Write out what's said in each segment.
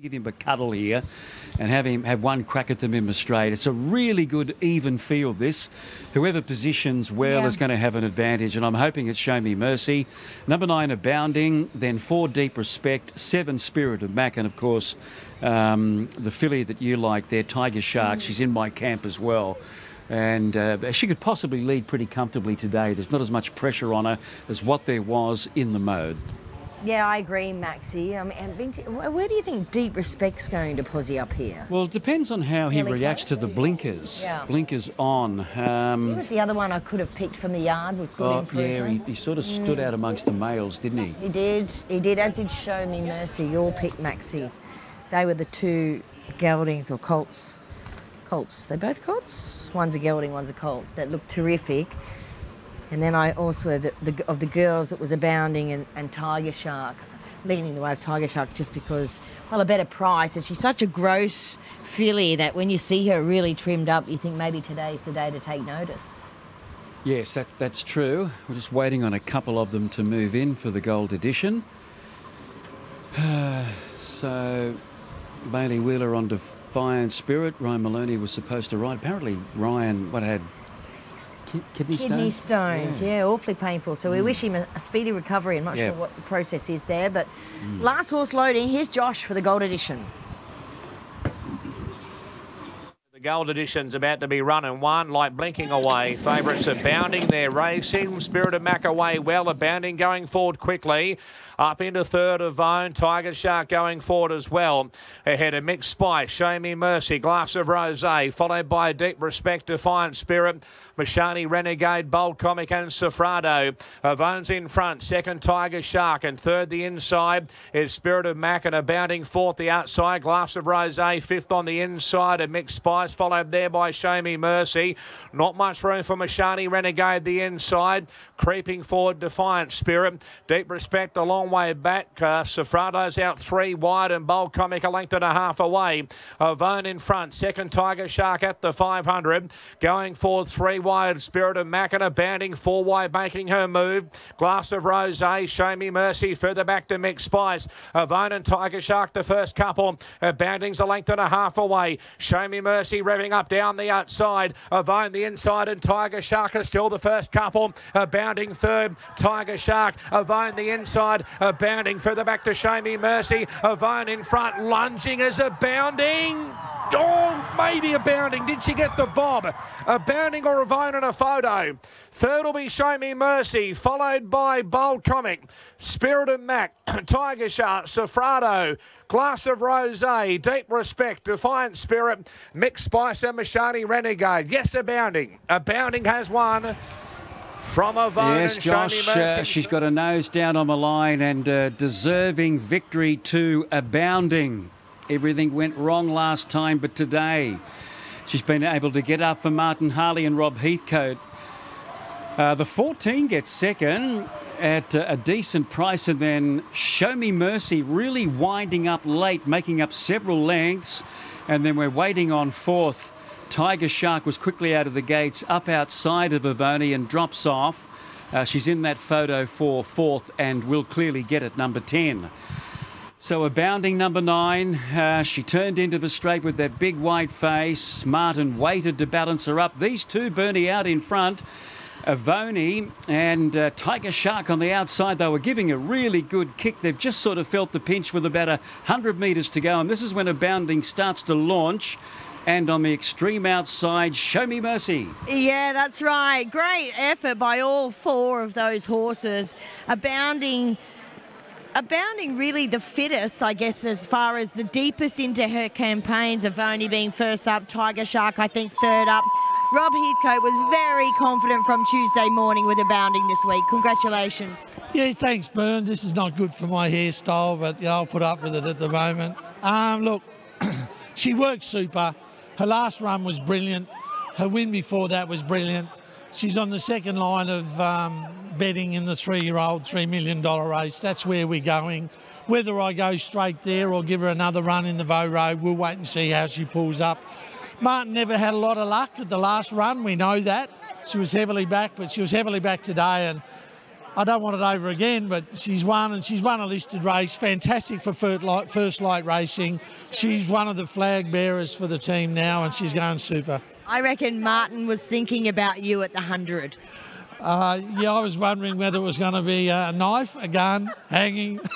give him a cuddle here and have him have one crack at them in the straight. It's a really good even field this. Whoever positions well Yeah. is going to have an advantage and I'm hoping it's Show Me Mercy. Number nine Abounding, then four Deep Respect, seven Spirit of Mac and of course um, the filly that you like there, Tiger Shark. She's in my camp as well. And uh, she could possibly lead pretty comfortably today. There's not as much pressure on her as what there was in the mode. Yeah, I agree, Maxie. Um, and where do you think Deep Respect's going to posse up here? Well, it depends on how he reacts to the blinkers. Yeah. Blinkers on. He Um, was the other one I could have picked from the yard with good oh, yeah, improvement. he, he sort of stood out amongst the males, didn't he? He did. He did, as did Show Me Mercy, your pick, Maxie. They were the two geldings or colts. Colts. They're both colts? One's a gelding, one's a colt. That looked terrific. And then I also, the, the, of the girls, it was Abounding and, and Tiger Shark. Leaning the way of Tiger Shark just because, well, a better price. And she's such a gross filly that when you see her really trimmed up, you think maybe today's the day to take notice. Yes, that, that's true. We're just waiting on a couple of them to move in for the gold edition. so, Bailey Wheeler on Defiant Spirit. Ryan Maloney was supposed to ride. Apparently, Ryan, what had ki- kidney, Kidney stones? stones, yeah. awfully painful. So we mm. wish him a, a speedy recovery. I'm not Yeah. sure what the process is there, but mm. last horse loading. Here's Josh for the gold edition. The gold edition's about to be running one, like blinking away. Favourites are bounding there, racing. Spirit of Mac away well, abounding going forward quickly. Up into third of Vone, Tiger Shark going forward as well. Ahead of Mixed Spice, Show Me Mercy, Glass of Rosé, followed by Deep Respect, Defiant Spirit, Mashani Renegade, Bold Comic and Safrado. Uh, Vone's in front, second Tiger Shark, and third the inside is Spirit of Mac and abounding fourth the outside, Glass of Rosé, fifth on the inside, and Mixed Spice, followed there by Show Me Mercy. Not much room for Mashani Renegade the inside, creeping forward Defiant Spirit, Deep Respect a long way back. Uh, Safrado's out three wide and Bold Comic a length and a half away. Avone in front, second Tiger Shark at the 500, going forward three wide. Spirit of Mac and abounding four wide, making her move. Glass of Rosé, Show Me Mercy, further back to Mixed Spice. Avone and Tiger Shark, the first couple. Abounding's a length and a half away. Show Me Mercy revving up down the outside. Avone the inside and Tiger Shark are still the first couple. Abounding third. Tiger Shark. Avone the inside. abounding further back to Show Me Mercy. Avone in front. Lunging as abounding. Oh, maybe abounding. Did she get the bob? Abounding or Avone in a photo. Third will be Show Me Mercy, followed by Bold Comic, Spirit of Mac, Tiger Shark, Safrado, Glass of Rosé, Deep Respect, Defiant Spirit, Mixed Spice and Mashani Renegade. Yes, Abounding. Abounding has won from Avone Yes, and Josh, uh, she's got a nose down on the line and uh, deserving victory to abounding. Everything went wrong last time, but today she's been able to get up for Martin Harley and Rob Heathcote. Uh, the 14 gets second at uh, a decent price, and then Show Me Mercy really winding up late, making up several lengths. And then we're waiting on fourth. Tiger Shark was quickly out of the gates, up outside of Avoni, and drops off. Uh, she's in that photo for fourth and will clearly get it, number 10. So abounding number nine, uh, she turned into the straight with that big white face. Martin waited to balance her up. These two, Bernie out in front. Avoni and uh, Tiger Shark on the outside. They were giving a really good kick. They've just sort of felt the pinch with about a hundred metres to go, and this is when Abounding starts to launch. And on the extreme outside, Show Me Mercy. Yeah, that's right. Great effort by all four of those horses. Abounding. Abounding really the fittest, I guess, as far as the deepest into her campaigns of only being first up, Tiger Shark, I think, third up. Rob Heathcote was very confident from Tuesday morning with Abounding this week. Congratulations. Yeah, thanks, Bern. This is not good for my hairstyle, but know, I'll put up with it at the moment. Um, look, she worked super. Her last run was brilliant. Her win before that was brilliant. She's on the second line of um, betting in the three-year-old $3 million race. That's where we're going. Whether I go straight there or give her another run in the Road, we'll wait and see how she pulls up. Martin never had a lot of luck at the last run. We know that. She was heavily back, but she was heavily back today. And I don't want it over again, but she's won and she's won a listed race. Fantastic for first light Racing. She's one of the flag bearers for the team now and she's going super. I reckon Martin was thinking about you at the 100. Uh, yeah, I was wondering whether it was going to be a knife, a gun, hanging.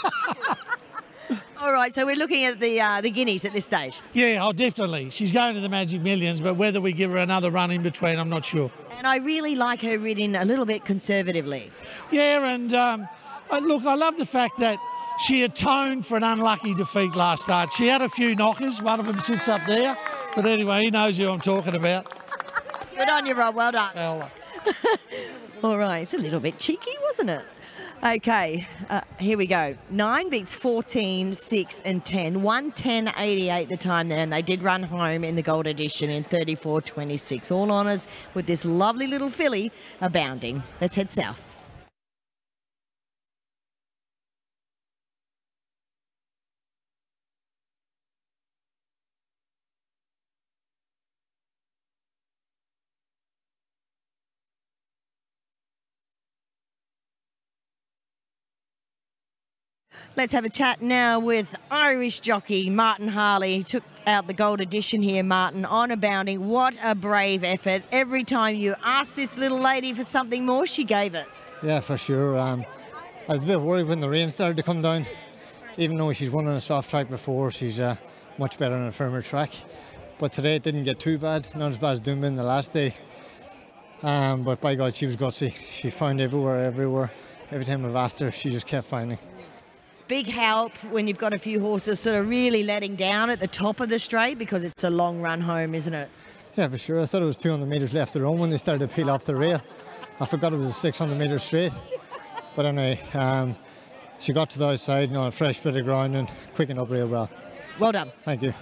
All right, so we're looking at the uh, the guineas at this stage. yeah, oh, definitely. She's going to the Magic Millions, but whether we give her another run in between, I'm not sure. And I really like her ridden a little bit conservatively. Yeah, and um, look, I love the fact that she atoned for an unlucky defeat last start. She had a few knockers. One of them sits up there. But anyway, he knows who I'm talking about. Good on you, Rob. Well done. All right, it's a little bit cheeky, wasn't it? Okay, uh, here we go. Nine beats 14, 6, and 10. 110.88 the time there, and they did run home in the gold edition in 34.26. All honours with this lovely little filly abounding. Let's head south. Let's have a chat now with Irish jockey Martin Harley. He took out the gold edition here, Martin, on Abounding. What a brave effort. Every time you asked this little lady for something more, she gave it. Yeah, for sure. Um, I was a bit worried when the rain started to come down. Even though she's won on a soft track before, she's uh, much better on a firmer track. But today it didn't get too bad, not as bad as Doomben the last day. Um, but by God, she was gutsy. She found everywhere, everywhere. Every time I've asked her, she just kept finding. Big help when you've got a few horses sort of really letting down at the top of the straight because it's a long run home, isn't it? Yeah, for sure. I thought it was 200 metres left to run when they started to peel off the rail. I forgot it was a 600 metre straight. But anyway, um, she got to the outside, you know, a fresh bit of ground and quickened up real well. Well done. Thank you.